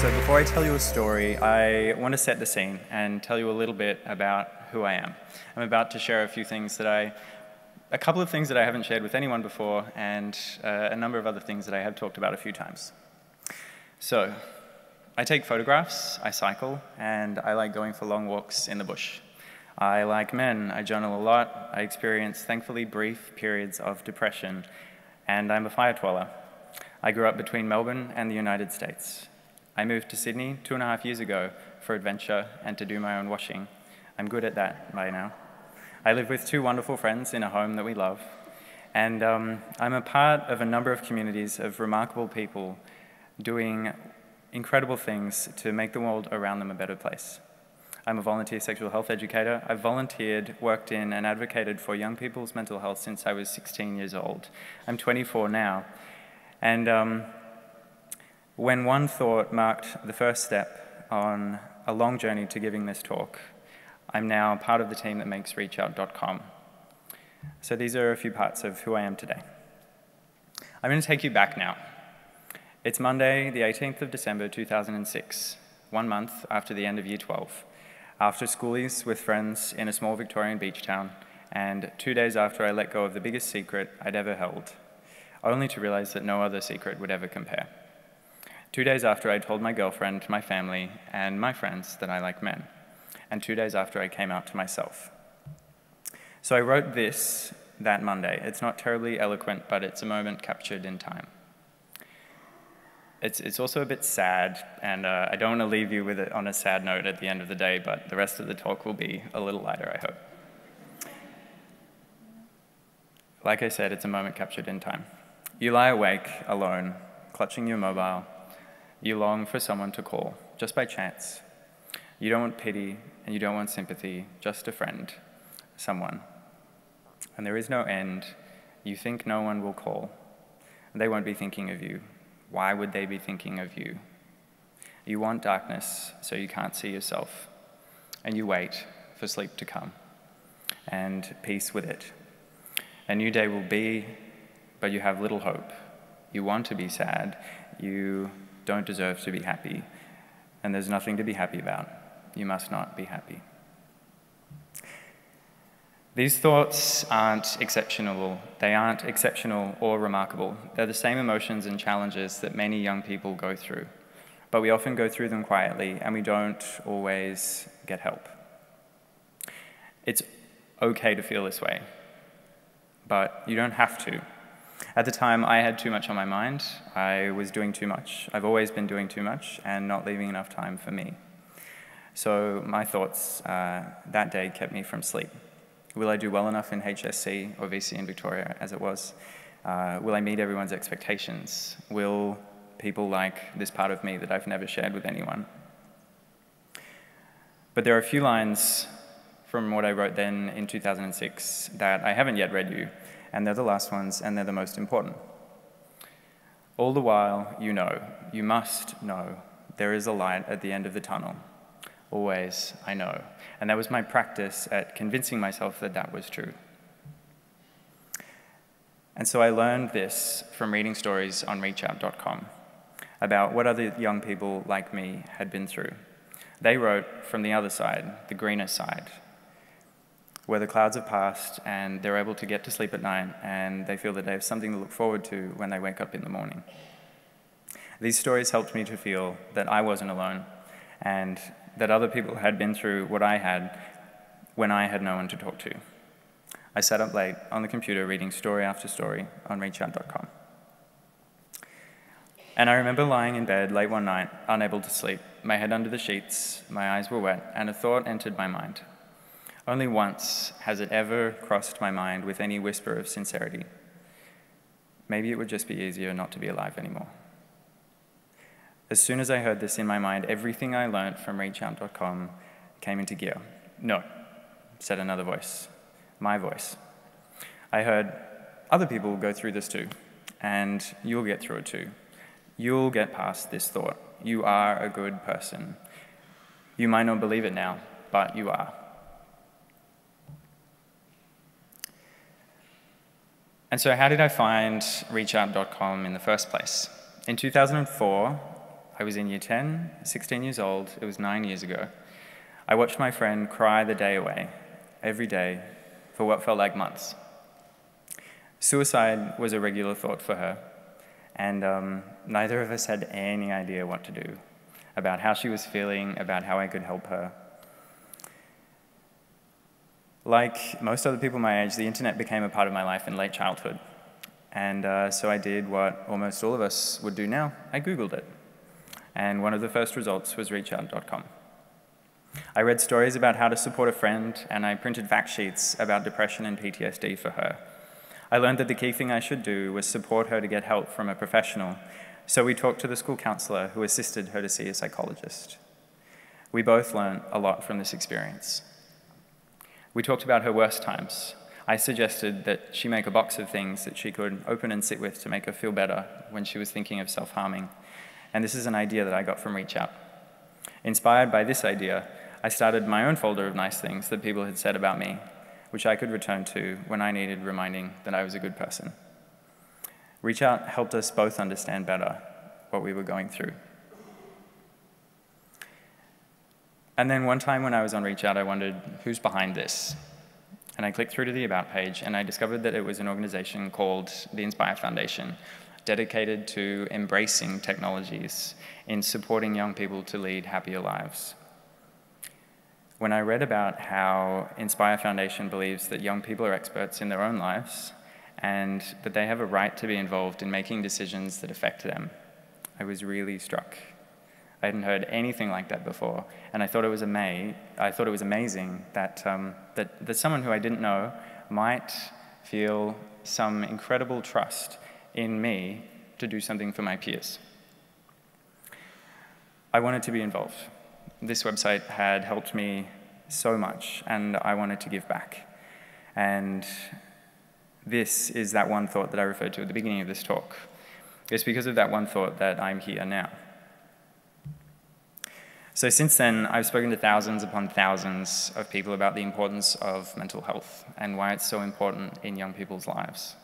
So before I tell you a story, I want to set the scene and tell you a little bit about who I am. I'm about to share a few things that I, a couple of things that I haven't shared with anyone before, and uh, a number of other things that I have talked about a few times. So, I take photographs, I cycle, and I like going for long walks in the bush. I like men, I journal a lot, I experience thankfully brief periods of depression, and I'm a fire dweller. I grew up between Melbourne and the United States. I moved to Sydney two and a half years ago for adventure and to do my own washing. I'm good at that by now. I live with two wonderful friends in a home that we love, and um, I'm a part of a number of communities of remarkable people doing incredible things to make the world around them a better place. I'm a volunteer sexual health educator. I've volunteered, worked in, and advocated for young people's mental health since I was 16 years old. I'm 24 now. And um, when one thought marked the first step on a long journey to giving this talk, I'm now part of the team that makes reachout.com. So these are a few parts of who I am today. I'm going to take you back now. It's Monday, the 18th of December 2006, one month after the end of Year 12, after schoolies with friends in a small Victorian beach town, and two days after I let go of the biggest secret I'd ever held, only to realize that no other secret would ever compare. Two days after, I told my girlfriend, my family, and my friends that I like men. And two days after, I came out to myself. So I wrote this that Monday. It's not terribly eloquent, but it's a moment captured in time. It's, it's also a bit sad, and uh, I don't want to leave you with it on a sad note at the end of the day, but the rest of the talk will be a little lighter, I hope. Like I said, it's a moment captured in time. You lie awake, alone, clutching your mobile, you long for someone to call, just by chance. You don't want pity and you don't want sympathy, just a friend, someone. And there is no end. You think no one will call. They won't be thinking of you. Why would they be thinking of you? You want darkness so you can't see yourself. And you wait for sleep to come and peace with it. A new day will be, but you have little hope. You want to be sad. You don't deserve to be happy, and there's nothing to be happy about. You must not be happy. These thoughts aren't exceptional. They aren't exceptional or remarkable. They're the same emotions and challenges that many young people go through. But we often go through them quietly and we don't always get help. It's okay to feel this way, but you don't have to. At the time, I had too much on my mind. I was doing too much. I've always been doing too much and not leaving enough time for me. So my thoughts uh, that day kept me from sleep. Will I do well enough in HSC or VCE in Victoria, as it was? Uh, will I meet everyone's expectations? Will people like this part of me that I've never shared with anyone? But there are a few lines from what I wrote then in 2006 that I haven't yet read you, and they're the last ones, and they're the most important. All the while, you know, you must know, there is a light at the end of the tunnel. Always, I know. And that was my practice at convincing myself that that was true. And so I learned this from reading stories on reachout.com about what other young people like me had been through. They wrote from the other side, the greener side, where the clouds have passed and they're able to get to sleep at night and they feel that they have something to look forward to when they wake up in the morning. These stories helped me to feel that I wasn't alone and that other people had been through what I had when I had no one to talk to. I sat up late on the computer reading story after story on reachout.com. And I remember lying in bed late one night, unable to sleep, my head under the sheets, my eyes were wet, and a thought entered my mind. Only once has it ever crossed my mind with any whisper of sincerity. Maybe it would just be easier not to be alive anymore. As soon as I heard this in my mind, everything I learnt from reachout.com came into gear. No, said another voice, my voice. I heard, other people go through this too, and you'll get through it too. You'll get past this thought. You are a good person. You might not believe it now, but you are. And so, how did I find reachout.com in the first place? In 2004, I was in year 10, 16 years old, it was nine years ago. I watched my friend cry the day away, every day, for what felt like months. Suicide was a regular thought for her, and um, neither of us had any idea what to do about how she was feeling, about how I could help her. Like most other people my age, the internet became a part of my life in late childhood. And uh, so I did what almost all of us would do now I Googled it. And one of the first results was reachout.com. I read stories about how to support a friend, and I printed fact sheets about depression and PTSD for her. I learned that the key thing I should do was support her to get help from a professional, so we talked to the school counselor who assisted her to see a psychologist. We both learned a lot from this experience. We talked about her worst times. I suggested that she make a box of things that she could open and sit with to make her feel better when she was thinking of self harming. And this is an idea that I got from Reach Out. Inspired by this idea, I started my own folder of nice things that people had said about me, which I could return to when I needed reminding that I was a good person. Reach Out helped us both understand better what we were going through. And then one time when I was on Reach Out, I wondered, who's behind this? And I clicked through to the About page, and I discovered that it was an organization called the Inspire Foundation, dedicated to embracing technologies in supporting young people to lead happier lives. When I read about how Inspire Foundation believes that young people are experts in their own lives and that they have a right to be involved in making decisions that affect them, I was really struck. I hadn't heard anything like that before, and I thought it was, ama- I thought it was amazing that, um, that, that someone who I didn't know might feel some incredible trust in me to do something for my peers. I wanted to be involved. This website had helped me so much, and I wanted to give back. And this is that one thought that I referred to at the beginning of this talk. It's because of that one thought that I'm here now. So, since then, I've spoken to thousands upon thousands of people about the importance of mental health and why it's so important in young people's lives.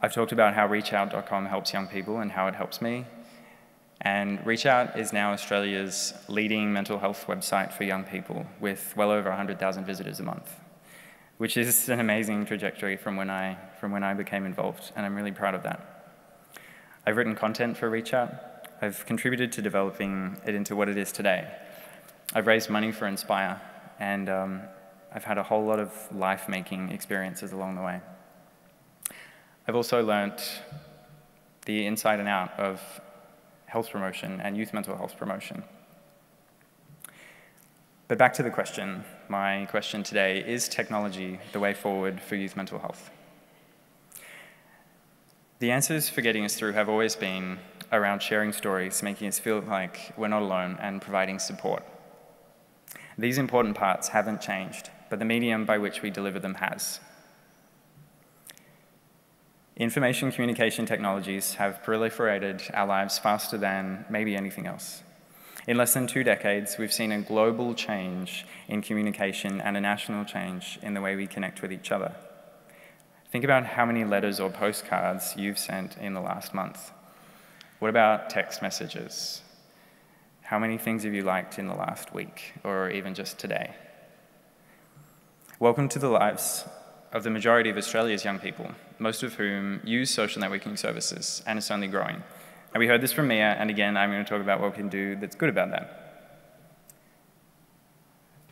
I've talked about how reachout.com helps young people and how it helps me. And ReachOut is now Australia's leading mental health website for young people with well over 100,000 visitors a month, which is an amazing trajectory from when, I, from when I became involved, and I'm really proud of that. I've written content for ReachOut. I've contributed to developing it into what it is today. I've raised money for Inspire, and um, I've had a whole lot of life making experiences along the way. I've also learnt the inside and out of health promotion and youth mental health promotion. But back to the question. My question today is technology the way forward for youth mental health? The answers for getting us through have always been around sharing stories, making us feel like we're not alone, and providing support. These important parts haven't changed, but the medium by which we deliver them has. Information communication technologies have proliferated our lives faster than maybe anything else. In less than two decades, we've seen a global change in communication and a national change in the way we connect with each other. Think about how many letters or postcards you've sent in the last month. What about text messages? How many things have you liked in the last week, or even just today? Welcome to the lives of the majority of Australia's young people, most of whom use social networking services, and it's only growing. And we heard this from Mia, and again, I'm going to talk about what we can do that's good about that.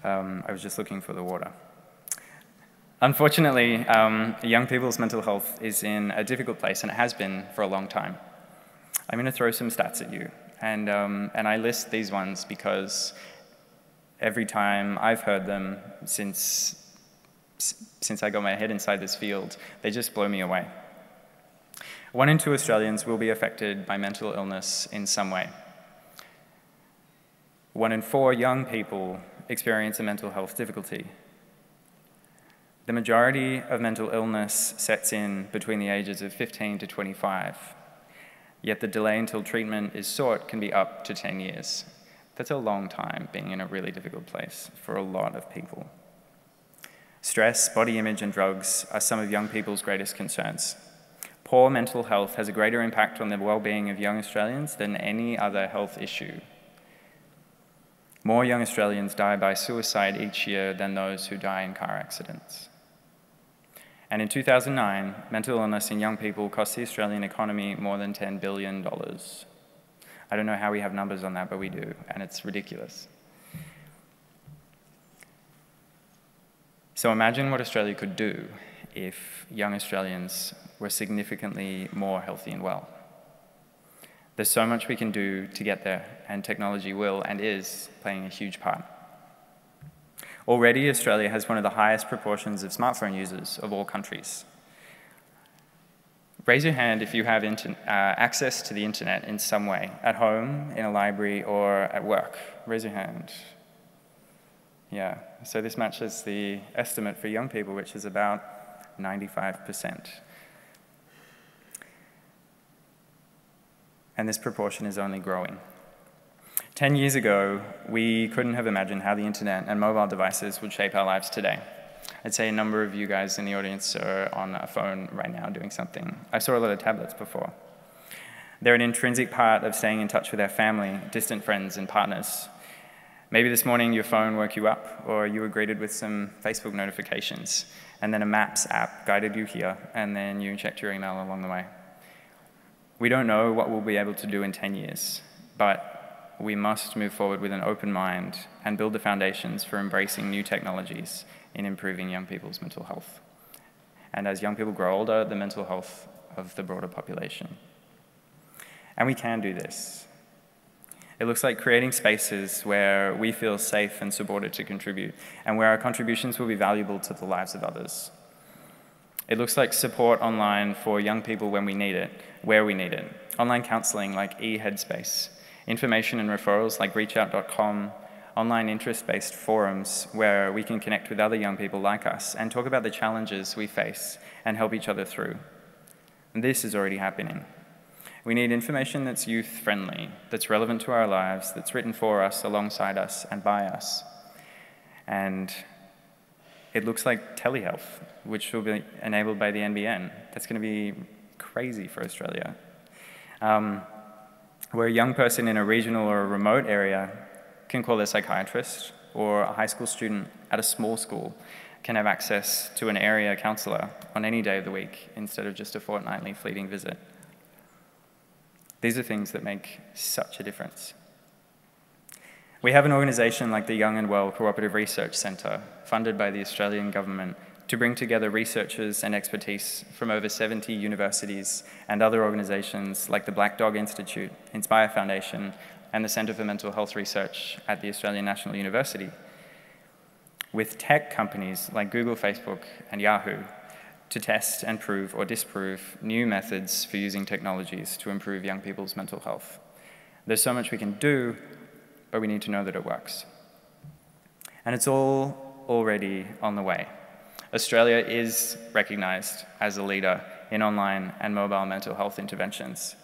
Um, I was just looking for the water. Unfortunately, um, young people's mental health is in a difficult place, and it has been for a long time. I'm going to throw some stats at you, and, um, and I list these ones because every time I've heard them since since I got my head inside this field, they just blow me away. One in two Australians will be affected by mental illness in some way. One in four young people experience a mental health difficulty. The majority of mental illness sets in between the ages of 15 to 25, yet the delay until treatment is sought can be up to 10 years. That's a long time being in a really difficult place for a lot of people. Stress, body image, and drugs are some of young people's greatest concerns. Poor mental health has a greater impact on the well-being of young Australians than any other health issue. More young Australians die by suicide each year than those who die in car accidents. And in 2009, mental illness in young people cost the Australian economy more than $10 billion. I don't know how we have numbers on that, but we do, and it's ridiculous. So imagine what Australia could do if young Australians were significantly more healthy and well. There's so much we can do to get there, and technology will and is playing a huge part. Already, Australia has one of the highest proportions of smartphone users of all countries. Raise your hand if you have uh, access to the internet in some way, at home, in a library, or at work. Raise your hand. Yeah, so this matches the estimate for young people, which is about 95%. And this proportion is only growing. 10 years ago, we couldn't have imagined how the internet and mobile devices would shape our lives today. I'd say a number of you guys in the audience are on a phone right now doing something. I saw a lot of tablets before. They're an intrinsic part of staying in touch with our family, distant friends, and partners. Maybe this morning your phone woke you up, or you were greeted with some Facebook notifications, and then a Maps app guided you here, and then you checked your email along the way. We don't know what we'll be able to do in 10 years, but we must move forward with an open mind and build the foundations for embracing new technologies in improving young people's mental health. And as young people grow older, the mental health of the broader population. And we can do this. It looks like creating spaces where we feel safe and supported to contribute, and where our contributions will be valuable to the lives of others. It looks like support online for young people when we need it, where we need it. Online counseling like eHeadspace, information and referrals like reachout.com, online interest-based forums where we can connect with other young people like us and talk about the challenges we face and help each other through. And this is already happening. We need information that's youth-friendly, that's relevant to our lives, that's written for us, alongside us, and by us. And it looks like telehealth, which will be enabled by the NBN. That's going to be crazy for Australia. Um, where a young person in a regional or a remote area can call their psychiatrist, or a high school student at a small school can have access to an area counsellor on any day of the week instead of just a fortnightly fleeting visit. These are things that make such a difference. We have an organisation like the Young and Well Cooperative Research Centre, funded by the Australian Government to bring together researchers and expertise from over 70 universities and other organisations like the Black Dog Institute, Inspire Foundation, and the Centre for Mental Health Research at the Australian National University, with tech companies like Google, Facebook, and Yahoo to test and prove or disprove new methods for using technologies to improve young people's mental health. There's so much we can do, but we need to know that it works. And it's all already on the way. Australia is recognised as a leader in online and mobile mental health interventions.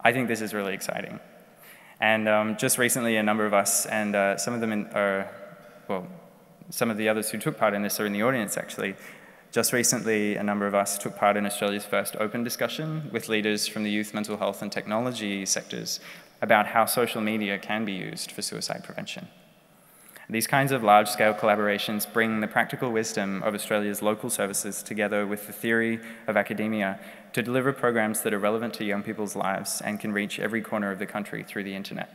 I think this is really exciting. And um, just recently, a number of us, and uh, some of them in, are, well, some of the others who took part in this are in the audience actually. Just recently, a number of us took part in Australia's first open discussion with leaders from the youth, mental health, and technology sectors about how social media can be used for suicide prevention. These kinds of large-scale collaborations bring the practical wisdom of Australia's local services together with the theory of academia to deliver programs that are relevant to young people's lives and can reach every corner of the country through the internet.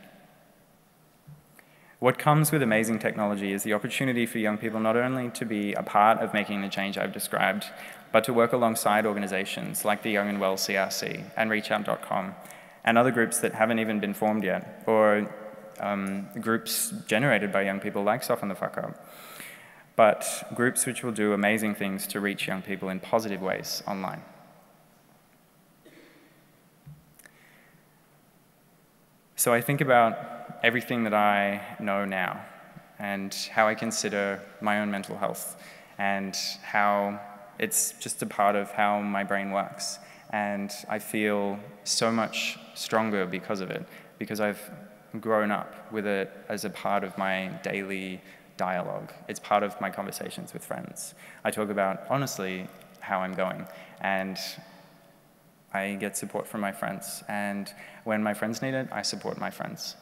What comes with amazing technology is the opportunity for young people not only to be a part of making the change I've described, but to work alongside organizations like the Young and Well CRC and ReachOut.com and other groups that haven't even been formed yet, or um, groups generated by young people like Soften the Fuck Up, but groups which will do amazing things to reach young people in positive ways online. So I think about everything that I know now and how I consider my own mental health and how it's just a part of how my brain works. And I feel so much stronger because of it, because I've grown up with it as a part of my daily dialogue. It's part of my conversations with friends. I talk about, honestly, how I'm going. And I get support from my friends. And when my friends need it, I support my friends.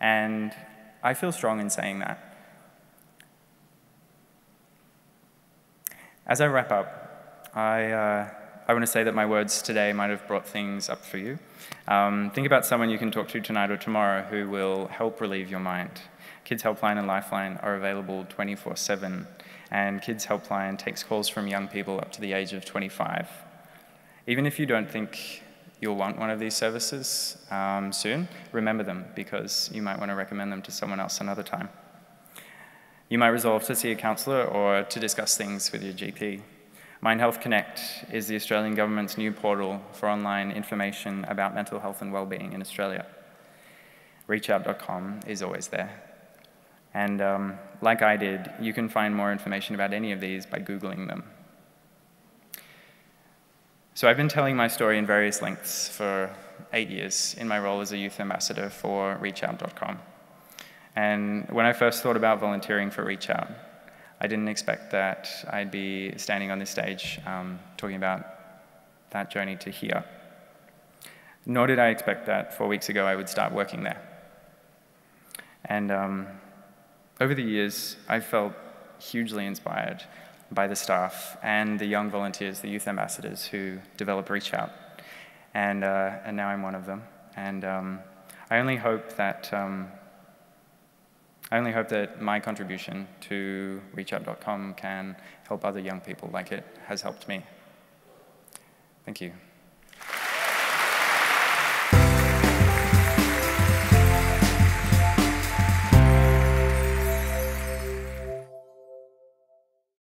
And I feel strong in saying that. As I wrap up, I, uh, I want to say that my words today might have brought things up for you. Um, think about someone you can talk to tonight or tomorrow who will help relieve your mind. Kids Helpline and Lifeline are available 24 7, and Kids Helpline takes calls from young people up to the age of 25. Even if you don't think you'll want one of these services um, soon, remember them because you might want to recommend them to someone else another time. You might resolve to see a counsellor or to discuss things with your GP. Mind Health Connect is the Australian Government's new portal for online information about mental health and well-being in Australia. Reachout.com is always there. And um, like I did, you can find more information about any of these by Googling them. So I've been telling my story in various lengths for eight years in my role as a youth ambassador for Reachout.com. And when I first thought about volunteering for Reach Out, I didn't expect that I'd be standing on this stage um, talking about that journey to here. Nor did I expect that four weeks ago I would start working there. And um, over the years, I've felt hugely inspired by the staff and the young volunteers, the youth ambassadors who develop Reach Out. And, uh, and now I'm one of them. And um, I only hope that um, I only hope that my contribution to reachout.com can help other young people like it has helped me. Thank you.